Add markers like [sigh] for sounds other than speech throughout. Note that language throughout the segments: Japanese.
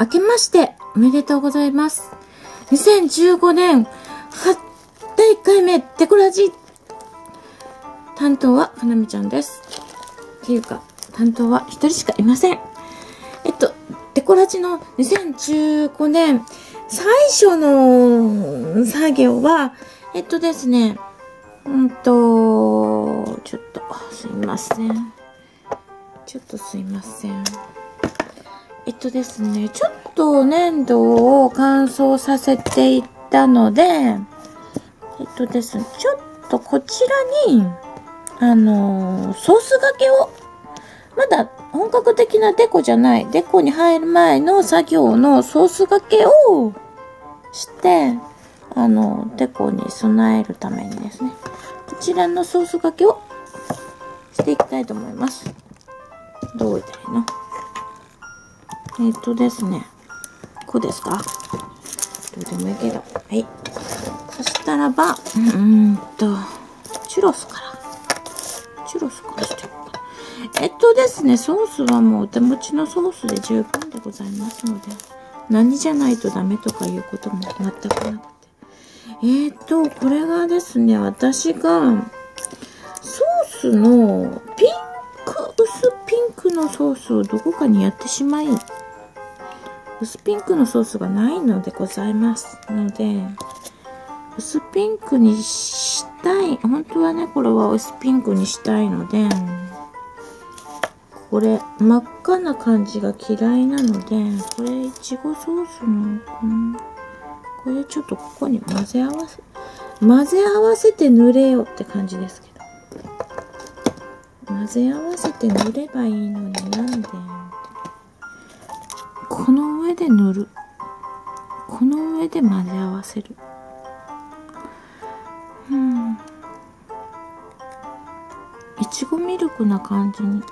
明けましておめでとうございます。2015年、は、第1回目、デコラジ。担当は、かなみちゃんです。っていうか、担当は一人しかいません。えっと、デコラジの2015年、最初の作業は、えっとですね、うんと、ちょっと、すいません。ちょっとすいません。えっとですね、ちょっと粘土を乾燥させていったので、えっとですね、ちょっとこちらに、あのーソースがけを、まだ本格的なデコじゃない、デコに入る前の作業のソースがけをして、あの、デコに備えるためにですね、こちらのソースがけをしていきたいと思います。どう置いたらいいの？えっ、とですね、こうですか？どうでもいいけど。はい。そしたらば、うーんと、チュロスから。チュロスからしていこうか。えっとですね、ソースはもうお手持ちのソースで十分でございますので、何じゃないとダメとかいうことも全くなくて。えーと、これがですね、私が、ソースのピンク、薄ピンクのソースをどこかにやってしまい、薄ピンクのソースがないのでございますので、薄ピンクにしたい。本当はね、これは薄ピンクにしたいので、これ、真っ赤な感じが嫌いなので、これ、いちごソースの、この、これちょっとここに混ぜ合わせ、混ぜ合わせて塗れよって感じですけど。混ぜ合わせて塗ればいいのになんで？この上で塗る。この上で混ぜ合わせる。うん。いちごミルクな感じに。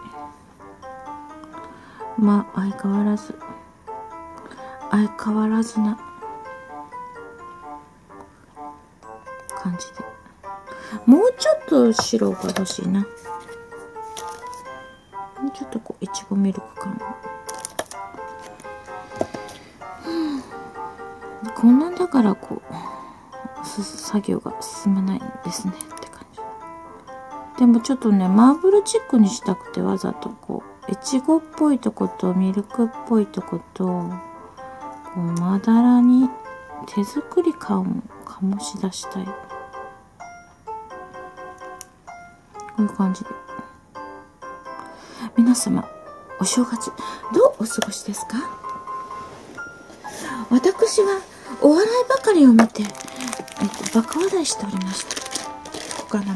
まあ相変わらず。相変わらずな。感じで。もうちょっと白が欲しいな。もうちょっとこういちごミルク感だからこう作業が進まないんですねって感じ。でもちょっとねマーブルチックにしたくてわざとこういちごっぽいとことミルクっぽいとことこうまだらに手作り感を醸し出したい。こういう感じで。皆様お正月どうお過ごしですか？私はお笑いばかりを見て、えっと、バカ笑いしておりました。他の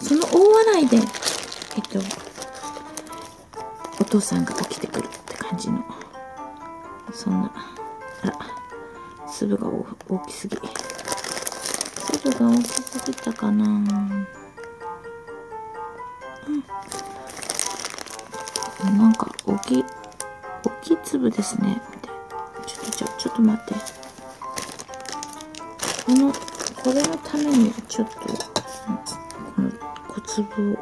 その大笑いでえっとお父さんが起きてくるって感じのそんなあら粒が大きすぎ。粒が大きすぎたかな。うん。なんか大きい大きい粒ですね。ちょっと待って。このこれのためにちょっとこの小粒を。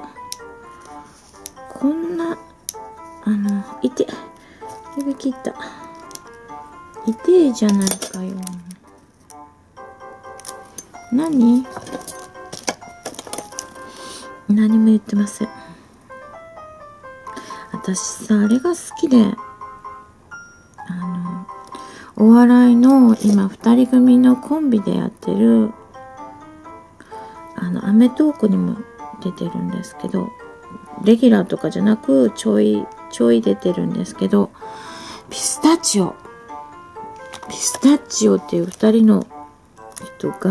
こんなあのいて指切った。痛えじゃないかよ。何？何も言ってません。私さあれが好きで。お笑いの今二人組のコンビでやってるあの『アメトーーク』にも出てるんですけどレギュラーとかじゃなくちょいちょい出てるんですけどピスタチオ。ピスタチオっていう二人の人が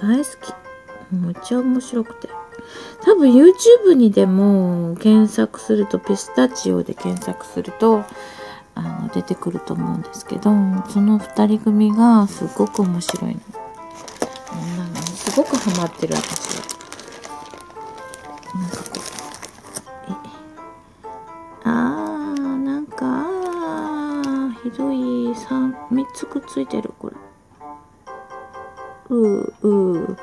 大好き。めっちゃ面白くて。多分 YouTube にでも検索するとピスタチオで検索すると出てくると思うんですけどその二人組がすごく面白いの。なんかすごくハマってる私は。なんかこうえあーなんかあーひどい 3, 3つくっついてるこれ。うーうー。ま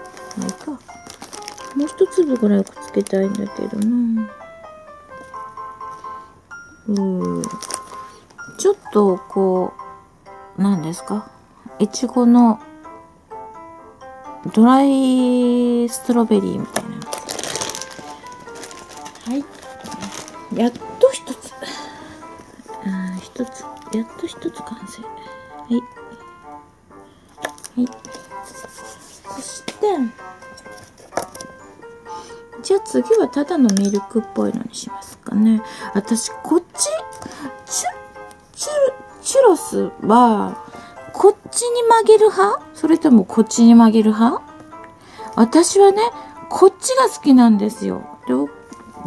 あいいか。もう一粒ぐらいくっつけたいんだけどな。うー。ちょっとこう、何ですか？いちごのドライストロベリーみたいな。はい。やっと一つ。一つ。やっと一つ完成。はい。はい。そして、じゃあ次はただのミルクっぽいのにしますかね。私、こっち、チュロスは、こっちに曲げる派？それともこっちに曲げる派？私はね、こっちが好きなんですよ。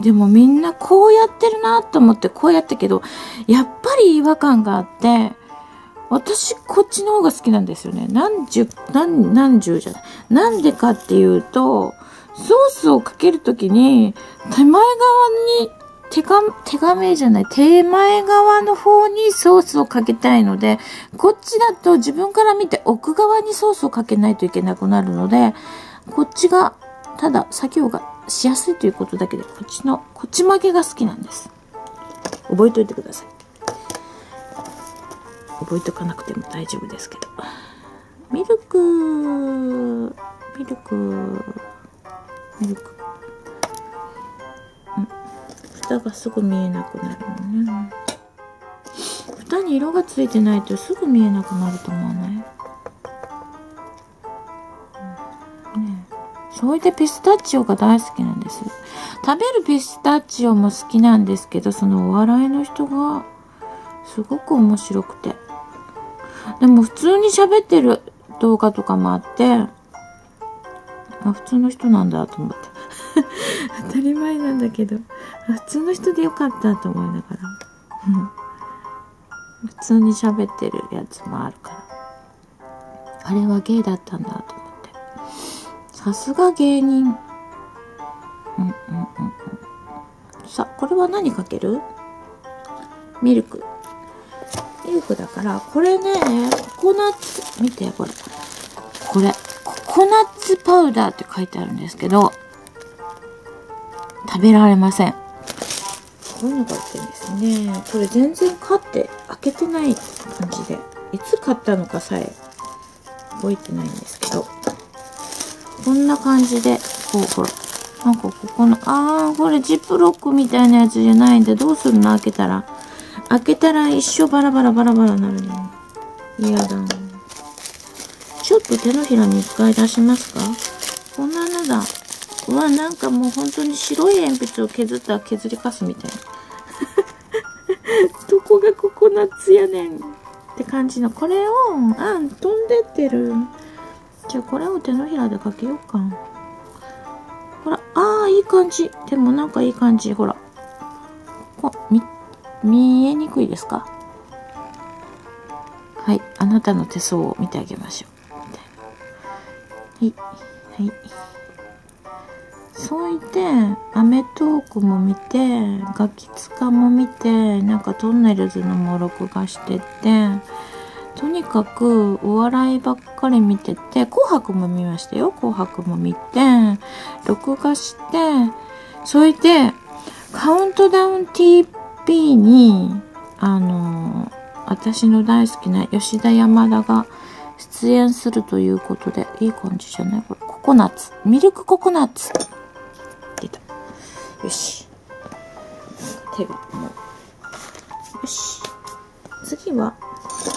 でもみんなこうやってるなと思ってこうやったけど、やっぱり違和感があって、私こっちの方が好きなんですよね。何十、何、何十じゃない。なんでかっていうと、ソースをかけるときに、手前側に手が、手がめじゃない、手前側の方にソースをかけたいので、こっちだと自分から見て奥側にソースをかけないといけなくなるので、こっちが、ただ作業がしやすいということだけで、こっちの、こっち曲げが好きなんです。覚えといてください。覚えとかなくても大丈夫ですけど。ミルク、ミルク、ミルク。蓋がすぐ見えなくなるのね。蓋に色がついてないとすぐ見えなくなると思わない、うん、ねそれでピスタチオが大好きなんです。食べるピスタチオも好きなんですけどそのお笑いの人がすごく面白くて。でも普通に喋ってる動画とかもあってあ普通の人なんだと思って。[laughs] 当たり前なんだけど。普通の人でよかったと思いながら。普通に喋ってるやつもあるから。あれはゲイだったんだと思って。さすが芸人。うんうんうんうん。さこれは何かける？ミルク。ミルクだからこれねココナッツ。見てこれ。これ。ココナッツパウダーって書いてあるんですけど食べられません。こういうのが売ってるんですね。これ全然買って開けてない感じで、いつ買ったのかさえ覚えてないんですけど、こんな感じで、こう、ほら、なんかここの、あー、これジップロックみたいなやつじゃないんで、どうするの？開けたら。開けたら一生バラバラバラバラなるの。嫌だ。ちょっと手のひらに一回出しますか？こんなのだ。うわ、なんかもう本当に白い鉛筆を削った削りかすみたいな。[laughs] どこがココナッツやねんって感じの。これを、あん、飛んでってる。じゃあこれを手のひらでかけようか。ほら、ああ、いい感じ。でもなんかいい感じ。ほら。こみ、見えにくいですか？はい。あなたの手相を見てあげましょう。はい。はい。そういて、アメトークも見て、ガキツカも見て、なんかトンネルズのも録画してて、とにかくお笑いばっかり見てて、紅白も見ましたよ。紅白も見て、録画して、そいで、カウントダウン TV に、あの、私の大好きな吉田山田が出演するということで、いい感じじゃない？これ、ココナッツ。ミルクココナッツ。よし。手がもう。よし。次は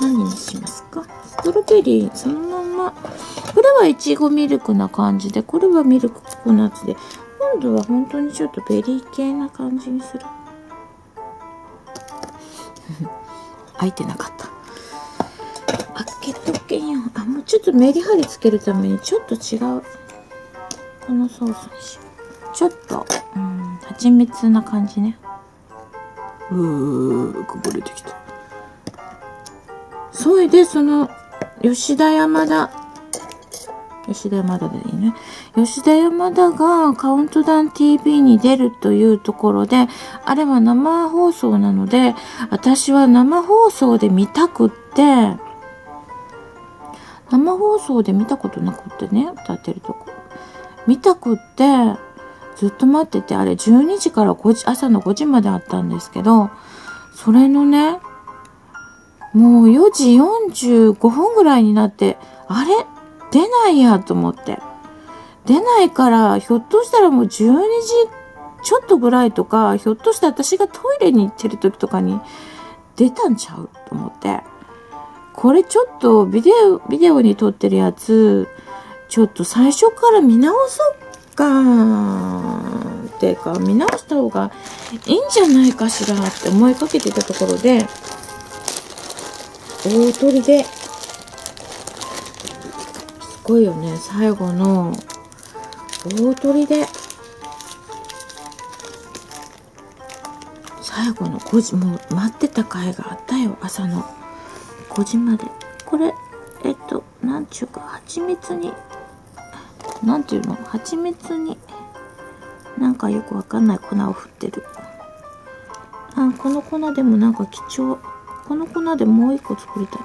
何にしますか？ストロベリー、そのまま。これはいちごミルクな感じで、これはミルクココナッツで、今度は本当にちょっとベリー系な感じにする。[laughs] 開いてなかった。開けとけよ。あ、もうちょっとメリハリつけるためにちょっと違う。このソースにしよう。ちょっと、うん。蜂蜜な感じねうーこぼれてきたそれでその吉田山田吉田山田でいいね。吉田山田がカウントダウン TV に出るというところで、あれは生放送なので、私は生放送で見たくって、生放送で見たことなくってね、歌ってるとこ。見たくって、ずっと待ってて、あれ12時から5時、朝の5時まであったんですけど、それのね、もう4時45分ぐらいになって、あれ？出ないやと思って。出ないから、ひょっとしたらもう12時ちょっとぐらいとか、ひょっとして私がトイレに行ってる時とかに出たんちゃうと思って。これちょっとビデオ、ビデオに撮ってるやつ、ちょっと最初から見直そうか。ってか、見直した方がいいんじゃないかしらって思いかけてたところで、大鳥で、すごいよね、最後の大鳥で、最後の5時、もう待ってた回があったよ、朝の5時まで。これ、えっと、なんちゅうか、蜂蜜に、なんていうの？蜂蜜に、なんかよくわかんない粉を振ってる。あ、この粉でもなんか貴重。この粉でもう一個作りたい。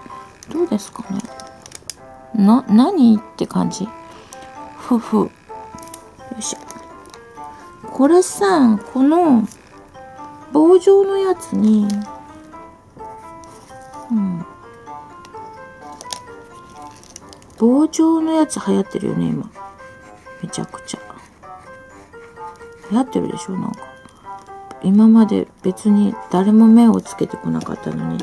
どうですかね？な、何って感じ？ふふ。よいしょ。これさ、この棒状のやつに、うん。棒状のやつ流行ってるよね、今。めちゃくちゃ。流行ってるでしょ、なんか。今まで別に誰も目をつけてこなかったのに、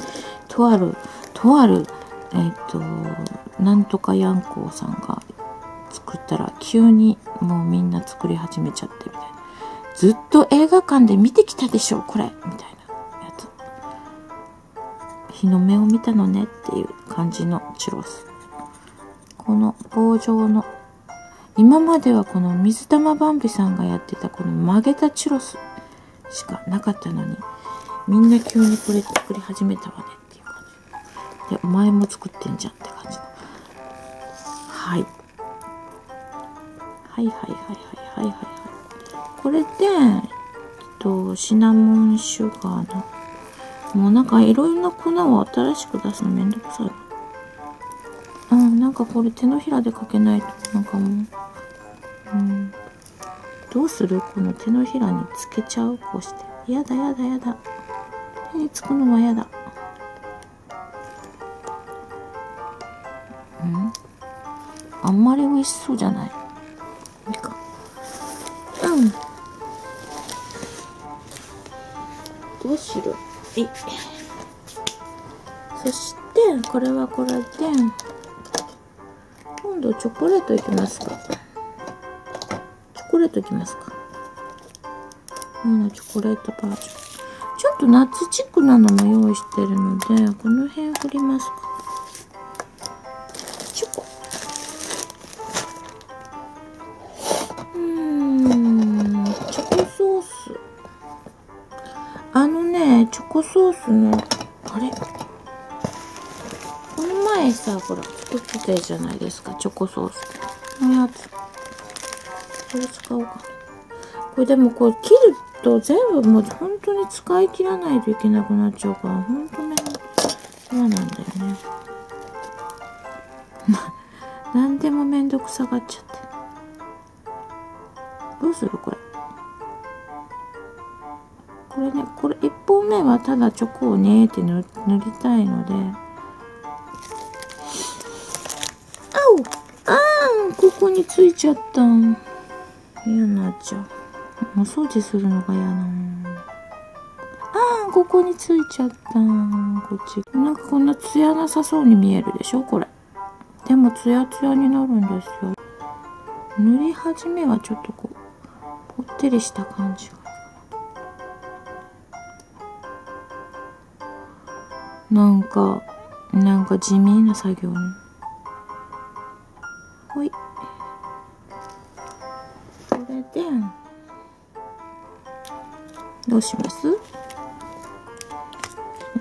とある、とある、えっ、ー、と、なんとかやんこうさんが作ったら急にもうみんな作り始めちゃってみたいな。ずっと映画館で見てきたでしょ、これみたいなやつ。日の目を見たのねっていう感じのチュロス。この棒状の今まではこの水玉バンビさんがやってたこの曲げたチュロスしかなかったのに、みんな急にこれ作り始めたわねっていう感じ。で、お前も作ってんじゃんって感じの。はい。はいはいはいはいはいはいはい。これで、えっと、シナモンシュガーの、もうなんかいろいろな粉を新しく出すのめんどくさい。うん、なんかこれ手のひらでかけないと、なんかもう、うん。どうする？この手のひらにつけちゃう？こうして。やだやだやだ。手につくのはやだう。ん？あんまり美味しそうじゃない？いいか。うん。どうしろ？い。そして、これはこれで、今度チョコレートいきますかチョ。コレートいきますか。このチョコレートバージョン。ちょっとナッツチックなのも用意してるので、この辺振りますか。チョコ。うん、チョコソース。あのね、チョコソースの、あれ？この前さ、ほら、作ってたじゃないですか、チョコソース。のやつ。これ使おうかこれでもこれ切ると全部もう本当に使い切らないといけなくなっちゃうから、本当ね、嫌なんだよね。[laughs] 何でもめんどくさがっちゃって。どうするこれ？これね、これ1本目はただチョコをねーって塗りたいので、あーここについちゃった。嫌になっちゃう。お掃除するのが嫌な。ああ、ここについちゃった。こっち。なんかこんなツヤなさそうに見えるでしょ？これ。でもツヤツヤになるんですよ。塗り始めはちょっとこう、ぽってりした感じが。なんか、なんか地味な作業に。どうします？こ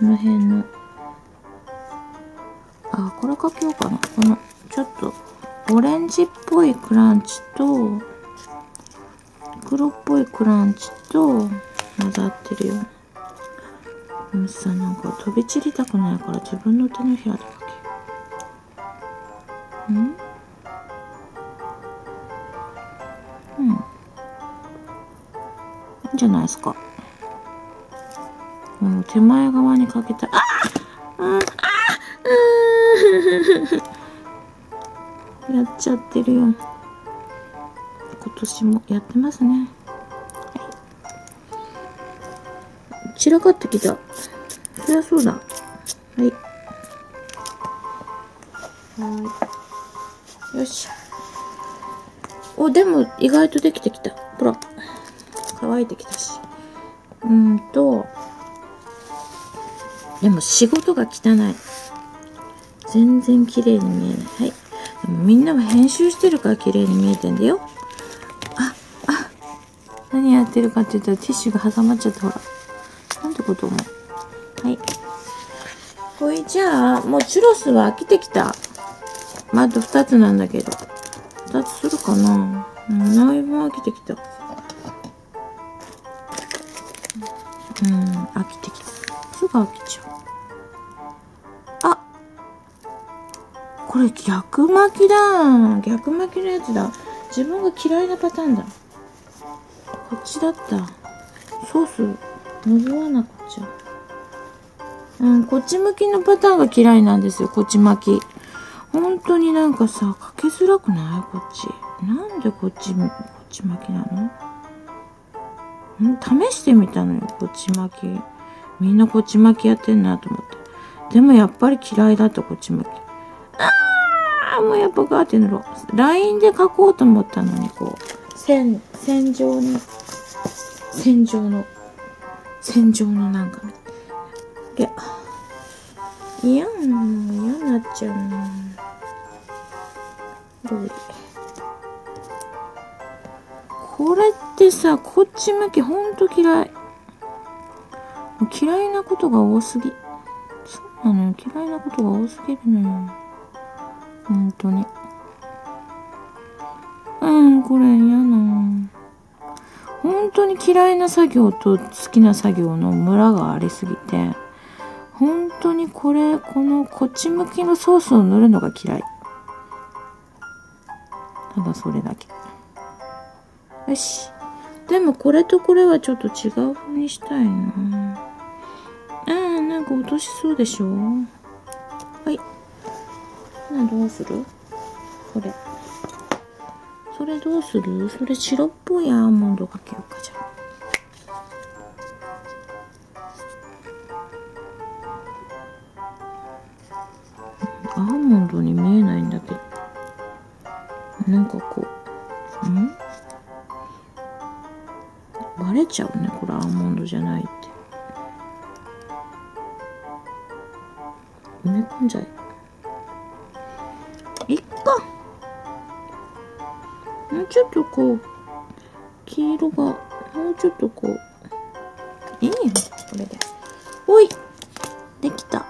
の辺の。あこれかけようかな。このちょっとオレンジっぽいクランチと黒っぽいクランチと混ざってるよでもさんなんか飛び散りたくないから自分の手のひらでかけよう。ん？んじゃないですか？手前側にかけた。ああ、うん、あ [laughs] やっちゃってるよ。今年もやってますね。はい。散らかってきた。そりゃそうだ。はい。はい。よし。お、でも意外とできてきた。ほら。乾いてきたし。うんと、でも仕事が汚い。全然綺麗に見えない。はい。でもみんなは編集してるから綺麗に見えてんだよ。あ、あ、何やってるかって言ったらティッシュが挟まっちゃったほら。なんてこと思う。はい。これじゃあ、もうチュロスは飽きてきた。まあ、あと2つなんだけど。2つするかなうん、だいぶ飽きてきた。うん、飽きてきた。すぐ飽きちゃう。これ逆巻きだ。逆巻きのやつだ。自分が嫌いなパターンだ。こっちだった。ソース、拭わなくちゃ。うん、こっち向きのパターンが嫌いなんですよ。こっち巻き。本当になんかさ、かけづらくない？こっち。なんでこっち、こっち巻きなの？ん試してみたのよ、こっち巻き。みんなこっち巻きやってんなと思って。でもやっぱり嫌いだった、こっち巻き。ああもうやっぱガーって塗ろう。LINE で書こうと思ったのに、こう、線、線状に、線状の、線状のなんか、いや、嫌な、嫌になっちゃうなどうこれってさ、こっち向きほんと嫌い。嫌いなことが多すぎ。そうなの。嫌いなことが多すぎるのよ。本当に。うん、これ嫌な。本当に嫌いな作業と好きな作業のムラがありすぎて、本当にこれ、このこっち向きのソースを塗るのが嫌い。ただそれだけ。よし。でもこれとこれはちょっと違う風にしたいな。ああ、なんか落としそうでしょはい。などうする？これ。それどうする？それ白っぽいアーモンドかけようか、じゃあ。アーモンドに見えないんだけど。なんかこう、ん？バレちゃうね、これアーモンドじゃないって。埋め込んじゃえ。うちょっとこう、黄色が、もうちょっとこう、いいよ、これで。おいできた。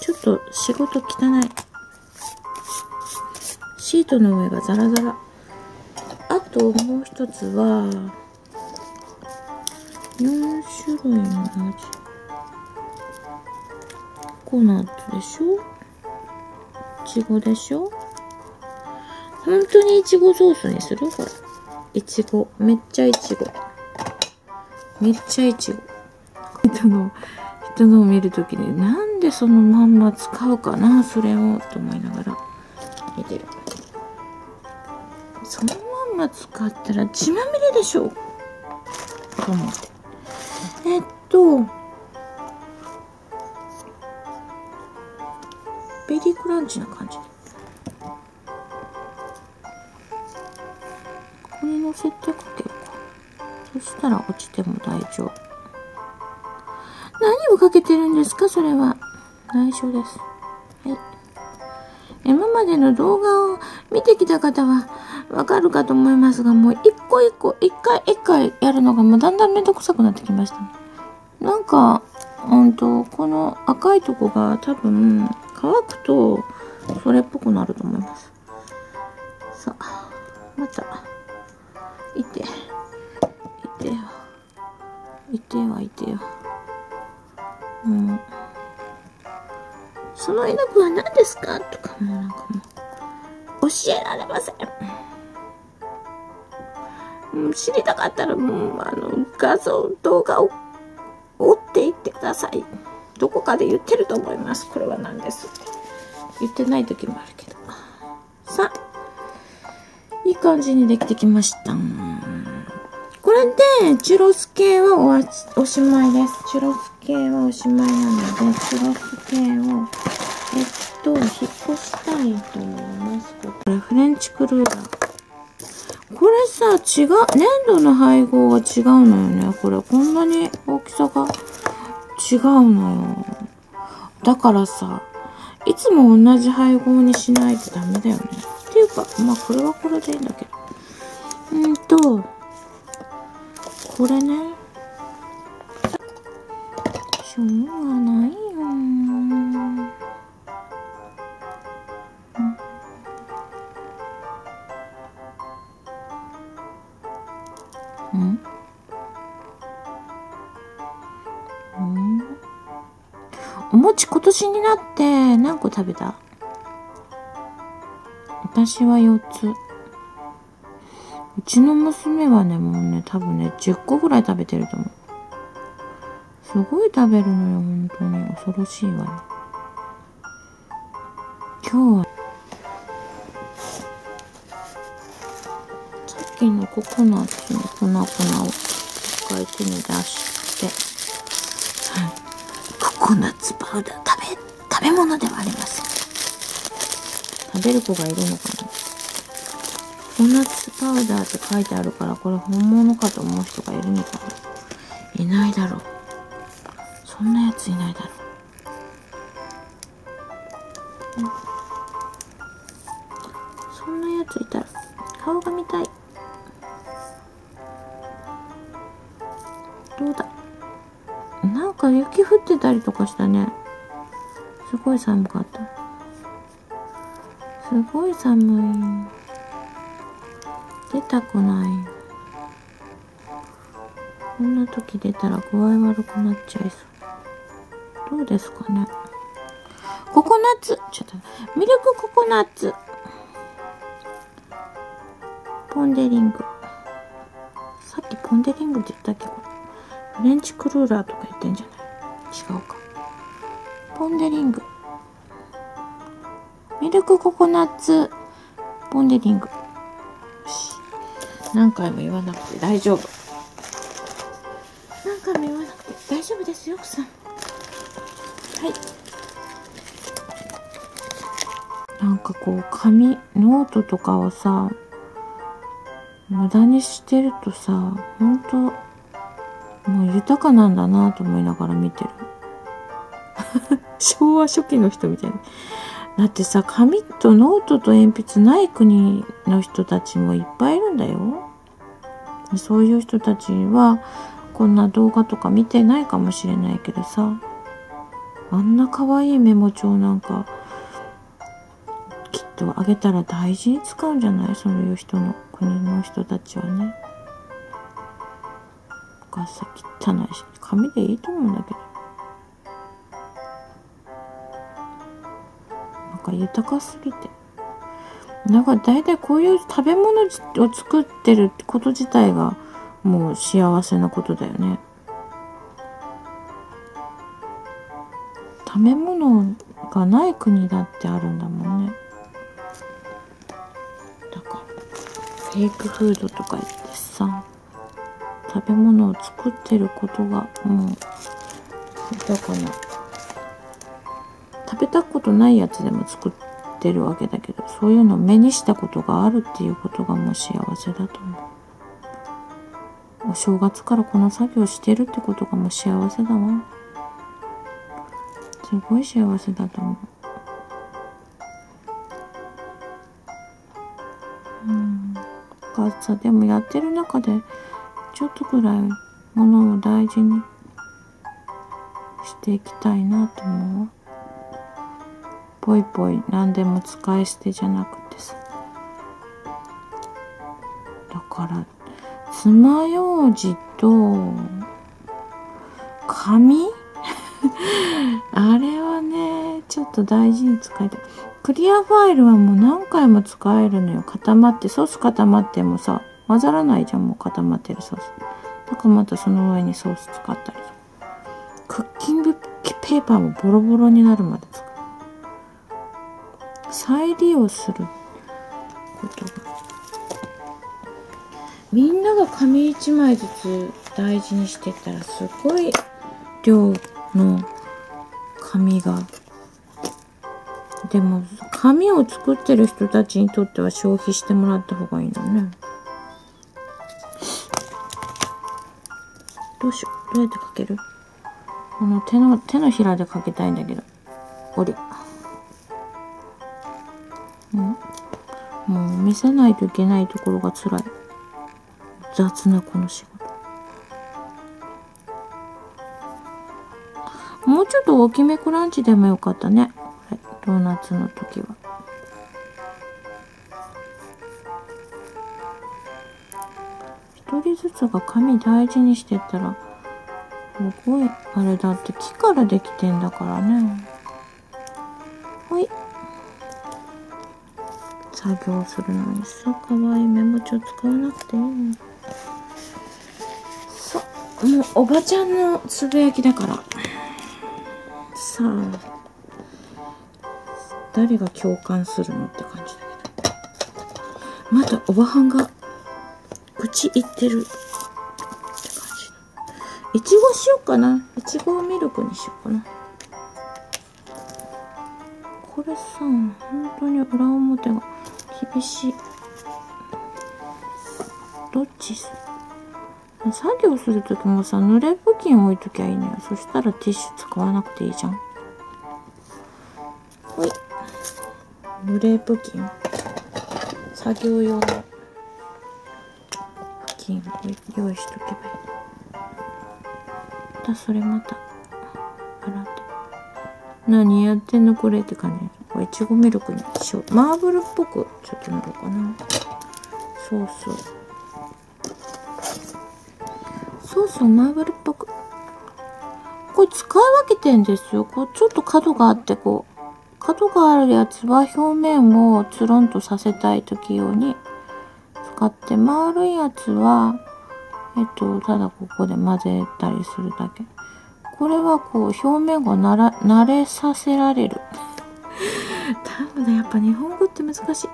ちょっと仕事汚い。シートの上がザラザラ。あともう一つは、4種類の味。ココナッツでしょ?ちごでしょ?本当にいちごソースにする？これ。いちご。めっちゃいちご。めっちゃいちご。人の、人のを見るときに、なんでそのまんま使うかな、それを、と思いながら見てる。そのまんま使ったら血まみれでしょ？と思って。えっと、ベリークランチな感じここに乗せてかけるか。そしたら落ちても大丈夫。何をかけてるんですか？それは。内緒です。はい今までの動画を見てきた方はわかるかと思いますが、もう一個一個、一回一回やるのがもうだんだんめんどくさくなってきました。ね。なんか、うんと、この赤いとこが多分、乾くとそれっぽくなると思います。さあまた。いて。いてよ。いてよいてよ。もうその絵の具は何ですか？とかもうなんかもう教えられません。知りたかったらもうあの画像動画を追っていってください。どこかで言ってると思います。これは何です？言ってない時もあるけど。さあ、いい感じにできてきました。これで、チュロス系はおおしまいです。チュロス系はおしまいなので、チュロス系を、えっと、引っ越したいと思います。これ、フレンチクルーラー。これさ、違う、粘土の配合が違うのよね。これ、こんなに大きさが違うのよ。だからさ、いつも同じ配合にしないとダメだよね。ていうか、まあこれはこれでいいんだけど。うんと、これね。しょうがないよ。うん。お餅今年になって何個食べた私は4つ。うちの娘はね、もうね、多分ね、10個ぐらい食べてると思う。すごい食べるのよ、本当に。恐ろしいわね。今日は、さっきのココナッツの粉々を一回手に出して、はい。ココナッツパウダー食べ、食べ物ではありません。食べる子がいるのかなココナッツパウダーって書いてあるから、これ本物かと思う人がいるのかないないだろう。そんなやついないだろう。そんなやついたら、顔が見たい。どうだなんか雪降ってたりとかしたね。すごい寒かった。すごい寒い。出たくない。こんな時出たら具合悪くなっちゃいそう。どうですかね。ココナッツちょっと、ミルクココナッツ。ポンデリング。さっきポンデリングって言ったっけ？これ。フレンチクルーラーとか言ってんじゃない？違うか。ポンデリング。ミルクココナッツポンデリング。何回も言わなくて大丈夫。何回も言わなくて大丈夫ですよ、奥さん。はい。なんかこう、紙、ノートとかをさ、無駄にしてるとさ、ほんと、もう豊かなんだなと思いながら見てる。[laughs] 昭和初期の人みたいな。だってさ、紙とノートと鉛筆ない国の人たちもいっぱいいるんだよ。そういう人たちは、こんな動画とか見てないかもしれないけどさ、あんな可愛いメモ帳なんか、きっとあげたら大事に使うんじゃない？そういう人の国の人たちはね。かさ汚いし紙でいいと思うんだけどか豊かすぎて。なんか大体こういう食べ物を作ってるってこと自体がもう幸せなことだよね。食べ物がない国だってあるんだもんね。だからフェイクフードとか言ってさ食べ物を作ってることがもうだから食べたことないやつでも作ってるわけだけどそういうのを目にしたことがあるっていうことがもう幸せだと思う。お正月からこの作業してるってことがもう幸せだわ。すごい幸せだと思う。うん。かさでもやってる中でちょっとぐらいものを大事にしていきたいなと思う。ぽいぽい何でも使い捨てじゃなくてさ。だから、爪楊枝と、紙？[laughs] あれはね、ちょっと大事に使いたい。クリアファイルはもう何回も使えるのよ。固まって、ソース固まってもさ、混ざらないじゃんもう固まってるソースだからまたその上にソース使ったりクッキングペーパーもボロボロになるまで再利用することみんなが紙一枚ずつ大事にしてたらすごい量の紙が。でも紙を作ってる人たちにとっては消費してもらった方がいいのね。どうしよう。どうやってかける？この手の手のひらでかけたいんだけど。おり見せないといけないところが辛い。雑なこの仕事。もうちょっと大きめクランチでもよかったね。ドーナツの時は。一人ずつが紙大事にしてったらすごいあれだって木からできてんだからね。作業するのに。さかわいいメモ帳使わなくていいのそうもうおばちゃんのつぶやきだから。さあ誰が共感するのって感じだけど。まだおばはんが口いってるって感じいちごしようかな？いちごミルクにしようかな。これさ本当に裏表が。厳しい。どっちす作業するときもさ濡れ布巾置いときゃいいのよ。そしたらティッシュ使わなくていいじゃん。ほい。濡れ布巾。作業用の布巾を用意しとけばいい。またそれまた洗って。何やってんのこれって感じこれいちごミルクにしよう。マーブルっぽくちょっと塗ろうかな。そうそう。そうそうマーブルっぽく。これ使い分けてんですよ。こうちょっと角があってこう角があるやつは表面をつるんとさせたい時用に使って丸いやつはえっとただここで混ぜたりするだけ。これはこう表面がなら慣れさせられる。多分ねやっぱ日本語って難しい。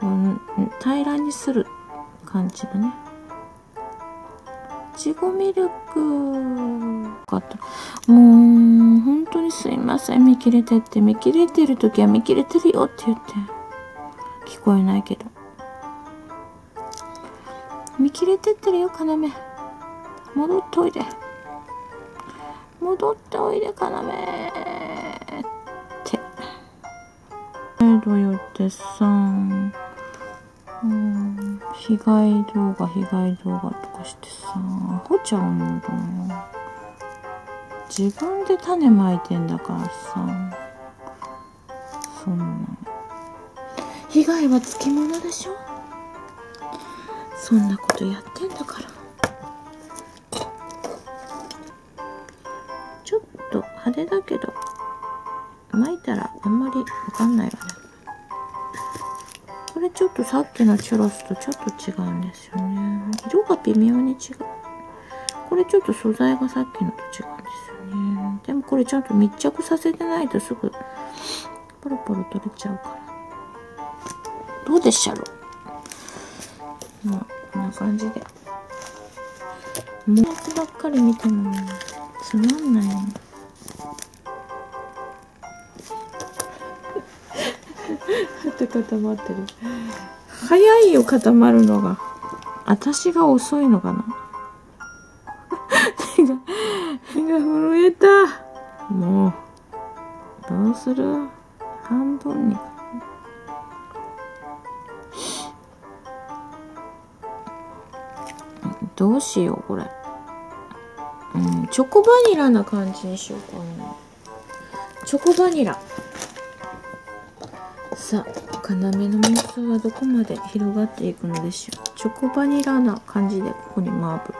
こう平らにする感じだね。ちごミルクかったもう本当にすいません。見切れてって。見切れてる時は見切れてるよって言って。聞こえないけど。見切れてってるよ要戻っておいで。戻っておいで要どうよってさうん被害動画被害動画とかしてさアホちゃうんだよ自分で種まいてんだからさ。そんな。被害はつきものでしょ？そんなことやってんだから。ちょっと派手だけど。巻いたらあんまりわかんないわね。これちょっとさっきのチュロスとちょっと違うんですよね。色が微妙に違う。これちょっと素材がさっきのと違うんですよね。でもこれちゃんと密着させてないとすぐポロポロ取れちゃうから。どうでしゃろ？まあこんな感じで。もうやつばっかり見てもつまんないねって固まってる。早いよ固まるのが。私が遅いのかな？[laughs] 手が手が震えた。もうどうする？半分に。どうしようこれ。うんチョコバニラな感じにしようかな。チョコバニラ。さあ要の瞑想はどこまで広がっていくのでしょうチョコバニラな感じでここにマーブル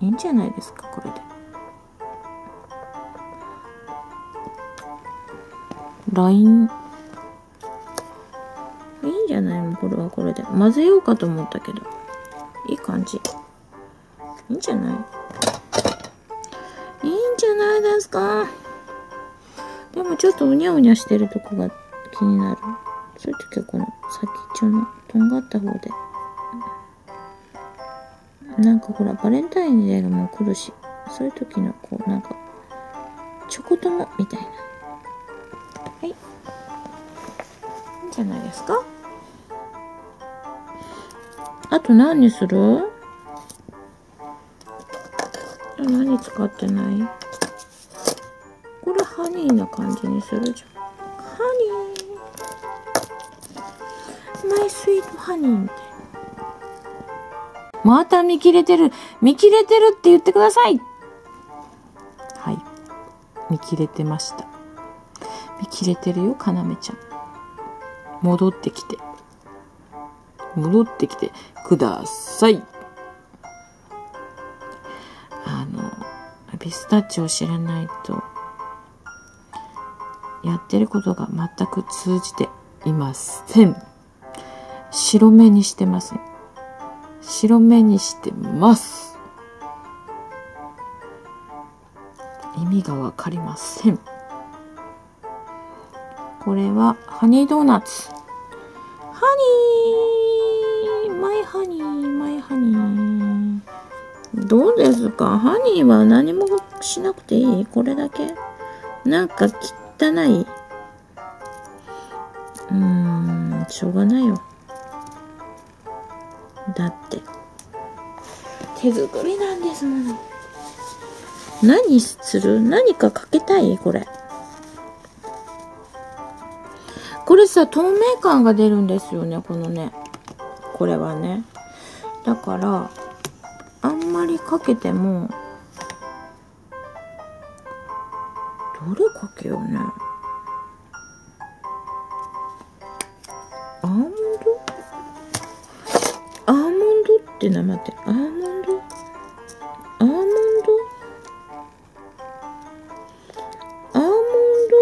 いいんじゃないですかこれでラインいいんじゃないもうこれはこれで混ぜようかと思ったけどいい感じいいんじゃないか？でもちょっとうにゃうにゃしてるとこが気になる。そういう時はこの先っちょのとんがった方で。なんかほら、バレンタインデーがもう来るし、そういう時のこう、なんか、チョコ友みたいな。はい。いいんじゃないですか？あと何にする？何使ってない？ハニーな感じにするじゃん。ハニー。マイスイートハニーみたいな。また見切れてる。見切れてるって言ってください。はい。見切れてました。見切れてるよ、かなめちゃん。戻ってきて。戻ってきてください。あの、ピスタチを知らないと、やってることが全く通じていません。白目にしてません。白目にしてます。意味がわかりません。これはハニードーナツ。ハニーマイハニーマイハニー。どうですか？ハニーは何もしなくていい？これだけ？なんか汚い。うーん、しょうがないよ。だって、手作りなんですもの。何する？何かかけたい？これ。これさ、透明感が出るんですよね、このね。これはね。だから、あんまりかけても、かけようね。アーモンド？アーモンドって名前って、アーモンド？アーモンド？アーモンド？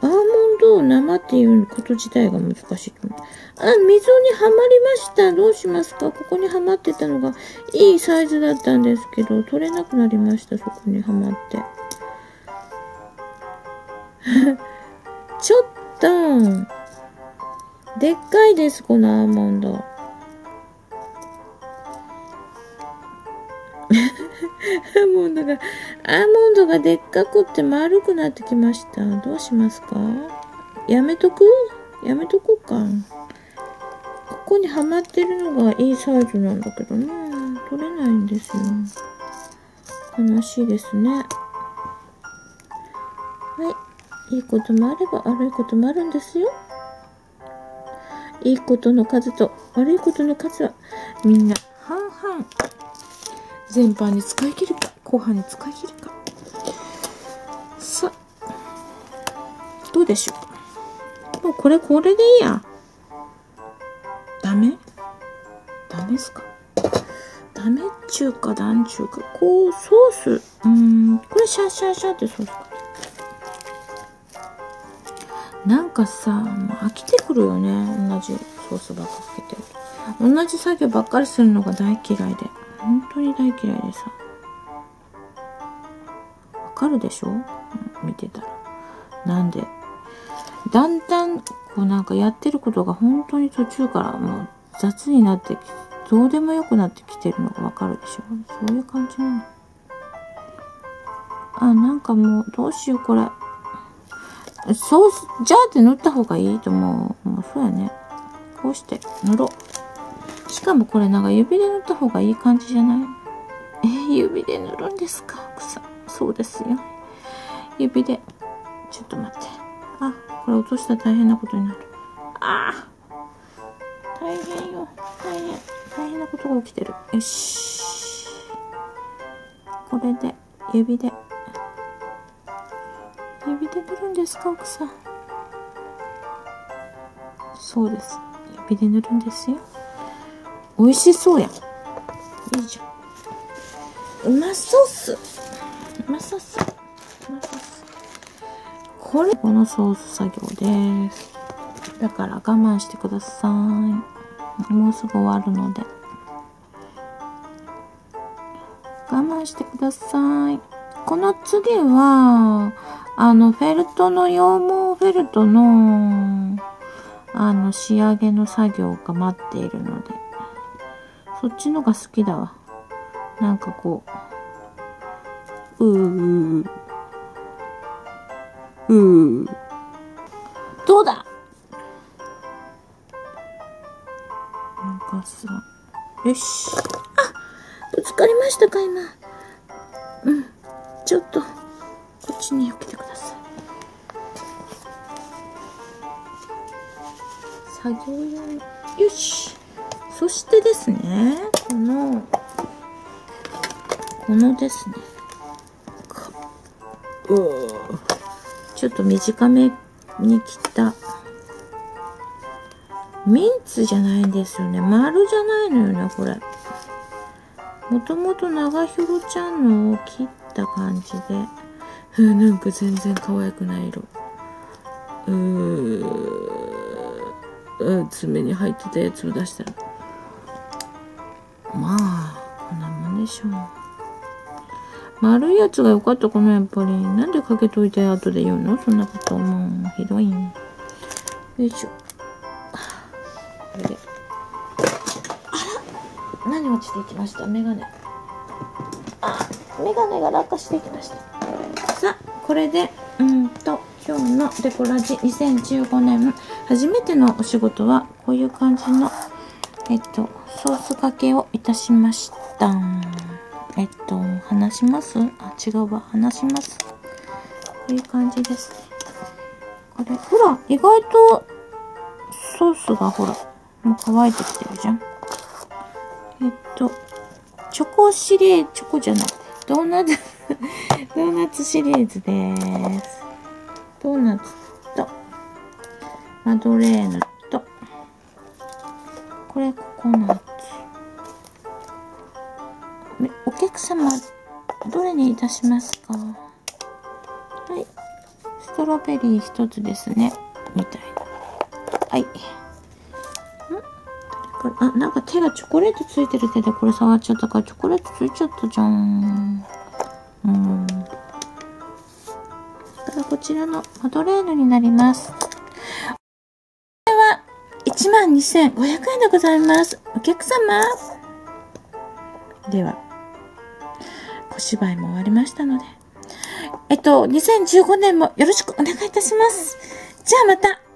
アーモンドを生っていうこと自体が難しいと思う。あ、溝にはまりました。どうしますか？ここにはまってたのがいいサイズだったんですけど、取れなくなりました。そこにはまって。[laughs] ちょっと、でっかいです、このアーモンド。[laughs] アーモンドが、アーモンドがでっかくって丸くなってきました。どうしますか？やめとく？やめとこうか。ここにはまってるのがいいサイズなんだけどな。取れないんですよ。悲しいですね。い。いこともあれば悪いこともあるんですよ。いいことの数と悪いことの数はみんな半々。全般に使い切るか、後半に使い切るか。さあ、どうでしょう。もうこれ、これでいいや。ダメ？ダメっすか？ダメっちゅうか、なんちゅうか。こう、ソース。うーん、これシャーシャーシャーってソースか。なんかさ、もう飽きてくるよね。同じソースばっかかけてる。同じ作業ばっかりするのが大嫌いで。本当に大嫌いでさ。わかるでしょ？う見てたら。なんで、だんだん、こうなんかやってることが本当に途中からもう雑になってきてどうでもよくなってきてるのがわかるでしょ？そういう感じなの。あ、なんかもう、どうしようこれ。ソース、ジャーって塗った方がいいと思う。もうそうやね。こうして塗ろう。しかもこれなんか指で塗った方がいい感じじゃない？え指で塗るんですか？草。そうですよ。指で。ちょっと待って。あ、これ落としたら大変なことになる。ああ大変よ。大変。大変なことが起きてる。よし。これで、指で。指で塗るんですか奥さん。そうです。指で塗るんですよ。美味しそうやん。いいじゃん。うまそうっす。うまそうっす。うまそうっす。これ、このソース作業です。だから我慢してください。もうすぐ終わるので。我慢してください。この次は、あの、フェルトの、羊毛フェルトの、あの、仕上げの作業が待っているので、そっちのが好きだわ。なんかこう、うー、うー、どうだ？なんかさ、よし。あぶつかりましたか、今。うん。ちょっと、こっちに避けて作業用よし。そしてですね、この、このですね、ちょっと短めに切ったミンツじゃないんですよね。丸じゃないのよね、これ。もともと長広ちゃんのを切った感じで。うなんか全然可愛くない色。うー、うん爪に入ってたやつを出したら。まあ、こんなもんでしょう。丸いやつが良かったかな、やっぱり。なんでかけといて後で言うの？そんなこと。もう、ひどいよいしょ。これで。あら？何落ちていきました？メガネ。あ、メガネが落下していきました。さあ、これで、うんと、今日のデコラジ2015年初めてのお仕事は、こういう感じの、えっと、ソースかけをいたしました。えっと、話します？あ、違うわ。話します？こういう感じですね。これ、ほら、意外と、ソースがほら、もう乾いてきてるじゃん。えっと、チョコシリーズ、チョコじゃない。ドーナツ [laughs] ドーナツシリーズです。ドーナツ、マドレーヌと、これココナッツ。お客様、どれにいたしますか？はい。ストロベリー一つですね。みたいな。はい。これ、あ、なんか手がチョコレートついてる手でこれ触っちゃったからチョコレートついちゃったじゃん。うん。だからこちらのマドレーヌになります。これは12,500円でございます。お客様。では、小芝居も終わりましたので。えっと、2015年もよろしくお願いいたします。じゃあまた。